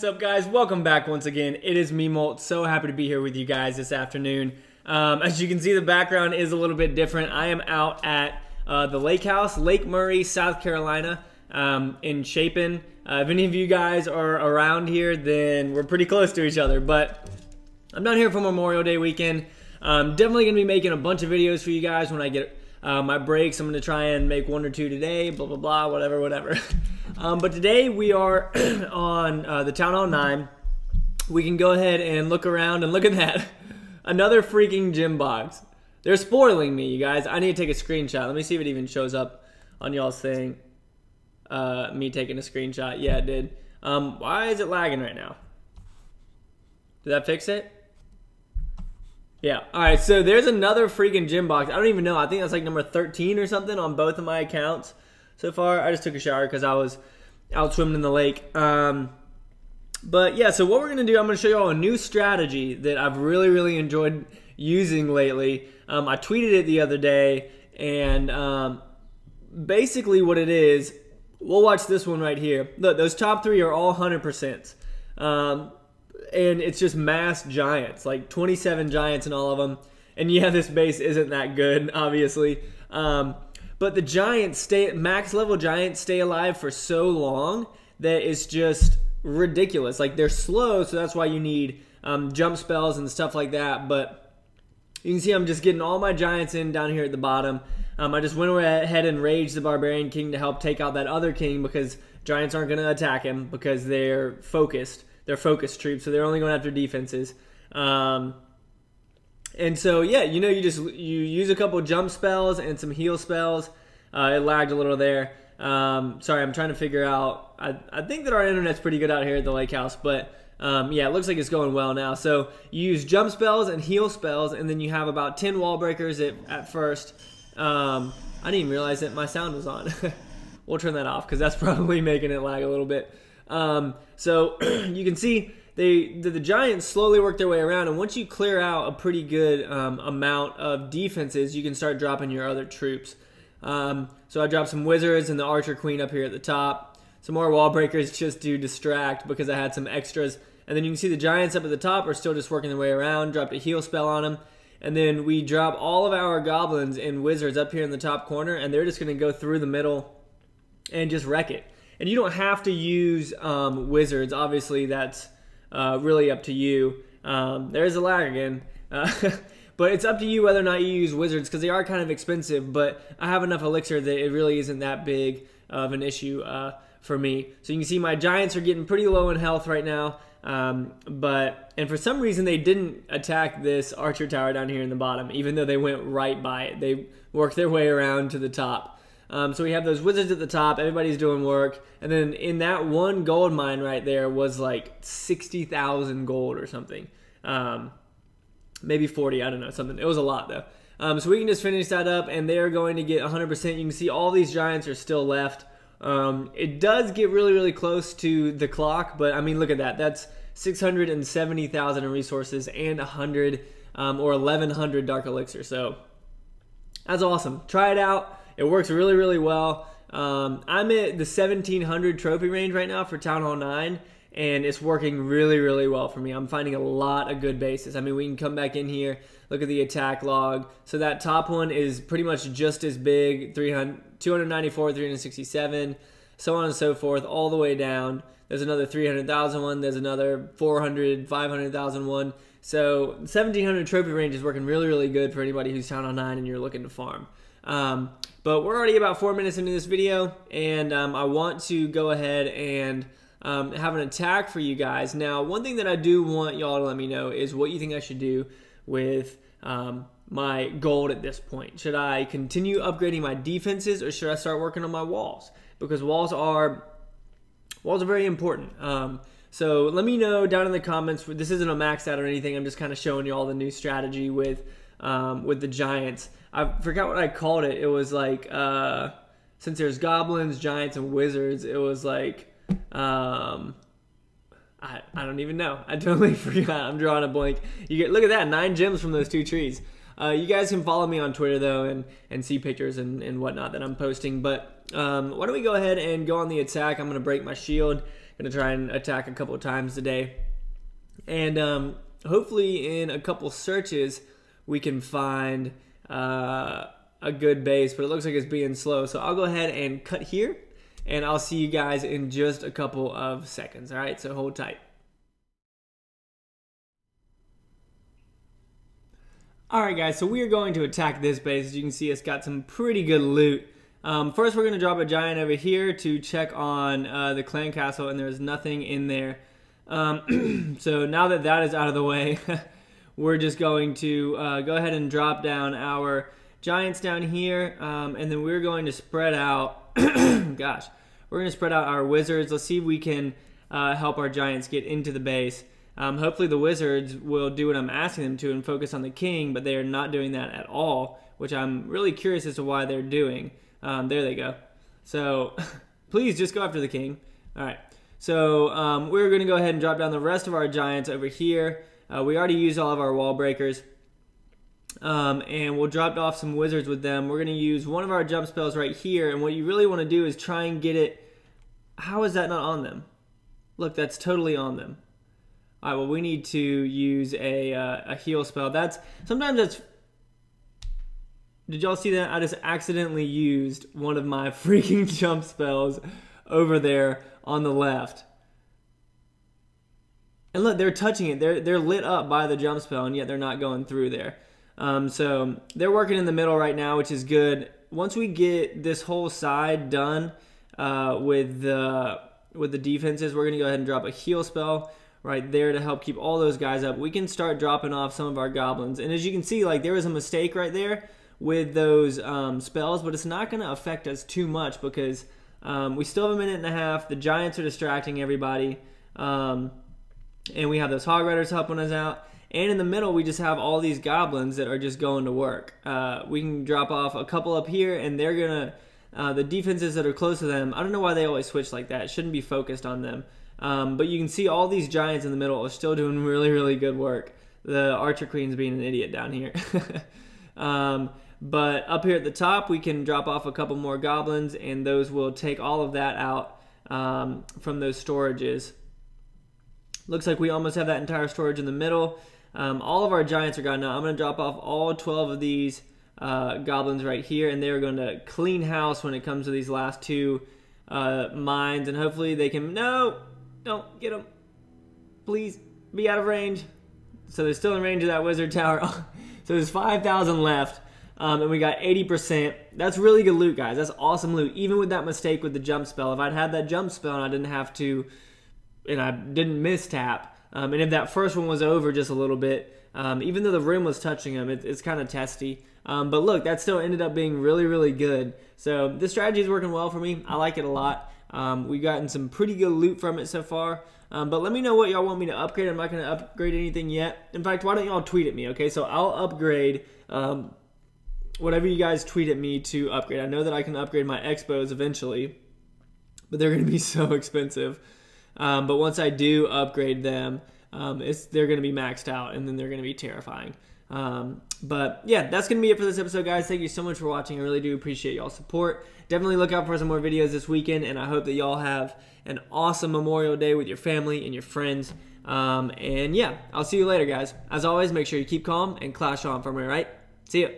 What's up, guys? Welcome back once again. It is me, Molt. So happy to be here with you guys this afternoon. Um, as you can see, the background is a little bit different. I am out at uh, the lake house, Lake Murray, South Carolina, um, in Chapin. Uh, if any of you guys are around here, then we're pretty close to each other. But I'm down here for Memorial Day weekend. I'm definitely going to be making a bunch of videos for you guys when I get uh, my breaks. I'm going to try and make one or two today, blah, blah, blah, whatever, whatever. um, but today we are on uh, the Town Hall 9. We can go ahead and look around and look at that. Another freaking gem box. They're spoiling me, you guys. I need to take a screenshot. Let me see if it even shows up on y'all's thing. Uh, me taking a screenshot. Yeah, it did. Um, why is it lagging right now? Did that fix it? Yeah. All right. So there's another freaking gem box. I don't even know. I think that's like number 13 or something on both of my accounts so far. I just took a shower because I was out swimming in the lake. Um, but yeah. So what we're gonna do, I'm gonna show you all a new strategy that I've really, really enjoyed using lately. Um, I tweeted it the other day, and um, basically what it is, we'll watch this one right here. Look, those top three are all 100%. Um, and it's just mass giants, like 27 giants in all of them. And yeah, this base isn't that good, obviously. Um, but the giants stay max level giants stay alive for so long that it's just ridiculous. Like they're slow, so that's why you need um, jump spells and stuff like that. But you can see I'm just getting all my giants in down here at the bottom. Um, I just went ahead and raged the barbarian king to help take out that other king because giants aren't going to attack him because they're focused they're focused troops, so they're only going after defenses. Um, and so yeah, you know, you just you use a couple jump spells and some heal spells. Uh, it lagged a little there. Um, sorry, I'm trying to figure out. I, I think that our internet's pretty good out here at the lake house, but um, yeah, it looks like it's going well now. So you use jump spells and heal spells, and then you have about 10 wall breakers at, at first. Um, I didn't even realize that my sound was on. we'll turn that off because that's probably making it lag a little bit. Um, so you can see they the, the, Giants slowly work their way around, and once you clear out a pretty good um, amount of defenses, you can start dropping your other troops. Um, so I dropped some Wizards and the Archer Queen up here at the top. Some more wall breakers just to distract because I had some extras. And then you can see the Giants up at the top are still just working their way around. Dropped a heal spell on them. And then we drop all of our goblins and wizards up here in the top corner, and they're just going to go through the middle and just wreck it. And you don't have to use um, wizards. Obviously, that's uh, really up to you. Um, there's a lag again. Uh, but it's up to you whether or not you use wizards because they are kind of expensive. But I have enough elixir that it really isn't that big of an issue uh, for me. So you can see my giants are getting pretty low in health right now. Um, but and for some reason they didn't attack this archer tower down here in the bottom, even though they went right by it. They worked their way around to the top. Um, so we have those wizards at the top. Everybody's doing work, and then in that one gold mine right there was like sixty thousand gold or something, um, maybe forty. I don't know something. It was a lot though. Um, so we can just finish that up, and they are going to get 100%. You can see all these giants are still left. Um, it does get really, really close to the clock, but I mean, look at that. That's 670,000 in resources and 100 um, or 1,100 dark elixir. So that's awesome. Try it out. It works really, really well. Um, I'm at the 1700 trophy range right now for Town Hall 9, and it's working really, really well for me. I'm finding a lot of good bases. I mean, we can come back in here, look at the attack log. So that top one is pretty much just as big 300, 294, 367, so on and so forth, all the way down. There's another 300,000 one, there's another 400, 500,000 one. So 1700 trophy range is working really, really good for anybody who's Town Hall 9 and you're looking to farm. Um, but we're already about four minutes into this video, and um, I want to go ahead and um, have an attack for you guys. Now, one thing that I do want y'all to let me know is what you think I should do with um, my gold at this point. Should I continue upgrading my defenses, or should I start working on my walls? Because walls are walls are very important. So let me know down in the comments. This isn't a max out or anything. I'm just kind of showing you all the new strategy with um, with the Giants. I forgot what I called it. It was like uh, since there's goblins, giants, and wizards, it was like um, I I don't even know. I totally forgot. I'm drawing a blank. You get look at that nine gems from those two trees. Uh, you guys can follow me on Twitter though and and see pictures and, and whatnot that I'm posting. But um, why don't we go ahead and go on the attack? I'm gonna break my shield. Gonna try and attack a couple times today. And um, hopefully in a couple searches, we can find uh, a good base, but it looks like it's being slow. So I'll go ahead and cut here, and I'll see you guys in just a couple of seconds. All right, so hold tight. All right, guys, so we are going to attack this base. As you can see, it's got some pretty good loot. Um, first, we're going to drop a giant over here to check on uh, the clan castle, and there's nothing in there. Um, so now that that is out of the way, we're just going to uh, go ahead and drop down our giants down here, um, and then we're going to spread out, gosh, we're going to spread out our wizards. Let's see if we can uh, help our giants get into the base. Um, hopefully the Wizards will do what I'm asking them to and focus on the king, but they are not doing that at all, which I'm really curious as to why they're doing. Um, there they go. So please just go after the king. All right. So um, we're going to go ahead and drop down the rest of our giants over here. Uh, we already used all of our wall breakers. Um, and we'll drop off some wizards with them. We're going to use one of our jump spells right here. And what you really want to do is try and get it. How is that not on them? Look, that's totally on them. All right, well, we need to use a, uh, a heal spell. That's sometimes that's. Did y'all see that? I just accidentally used one of my freaking jump spells over there on the left. And look, they're touching it. They're they're lit up by the jump spell, and yet they're not going through there. Um, so they're working in the middle right now, which is good. Once we get this whole side done uh, with the with the defenses, we're gonna go ahead and drop a heal spell right there to help keep all those guys up. We can start dropping off some of our goblins. And as you can see, like there was a mistake right there with those um, spells, but it's not going to affect us too much because um, we still have a minute and a half. The giants are distracting everybody. Um, and we have those hog riders helping us out. And in the middle, we just have all these goblins that are just going to work. Uh, we can drop off a couple up here, and they're going to, uh, the defenses that are close to them, I don't know why they always switch like that. It shouldn't be focused on them. Um, but you can see all these giants in the middle are still doing really, really good work. The Archer Queen's being an idiot down here. um, but up here at the top, we can drop off a couple more goblins, and those will take all of that out um, from those storages. Looks like we almost have that entire storage in the middle. Um, all of our giants are gone now. I'm going to drop off all 12 of these uh, goblins right here, and they're going to clean house when it comes to these last two uh, mines, and hopefully they can... No! Don't get them. Please be out of range. So they're still in range of that wizard tower. so there's 5,000 left. Um, and we got 80%. That's really good loot, guys. That's awesome loot. Even with that mistake with the jump spell. If I'd had that jump spell and I didn't have to, and I didn't miss tap, um, and if that first one was over just a little bit, um, even though the rim was touching him, it, it's kind of testy. Um, but look, that still ended up being really, really good. So this strategy is working well for me. I like it a lot. Um, we've gotten some pretty good loot from it so far. Um, but let me know what y'all want me to upgrade. I'm not going to upgrade anything yet. In fact, why don't y'all tweet at me, okay? So I'll upgrade um, whatever you guys tweet at me to upgrade. I know that I can upgrade my X-Bows eventually, but they're going to be so expensive. Um, but once I do upgrade them, um, it's, they're going to be maxed out, and then they're going to be terrifying. Um, but yeah, that's going to be it for this episode, guys. Thank you so much for watching. I really do appreciate y'all support. Definitely look out for some more videos this weekend, and I hope that y'all have an awesome Memorial Day with your family and your friends. Um, and yeah, I'll see you later, guys. As always, make sure you keep calm and clash on for me, right? See ya.